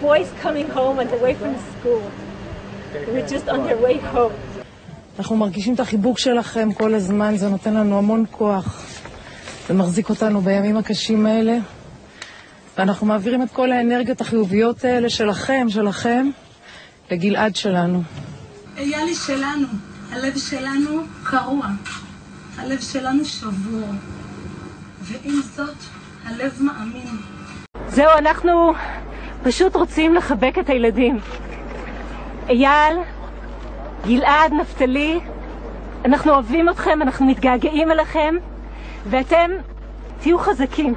boys coming home on the way from school. Were just on their way home. אנחנו מרגישים את החיבוק שלכם כל הזמן, זה נותן לנו המון כוח. זה מחזיק אותנו בימים הקשים האלה, ואנחנו מעבירים את כל האנרגיות החיוביות האלה שלכם, שלכם, לגלעד שלנו. איילי שלנו, הלב שלנו קרוע, הלב שלנו שבור, ועם זאת, הלב מאמין. זהו, אנחנו פשוט רוצים לחבק את הילדים. אייל, גלעד, נפתלי, אנחנו אוהבים אתכם, אנחנו מתגעגעים אליכם, ואתם תהיו חזקים.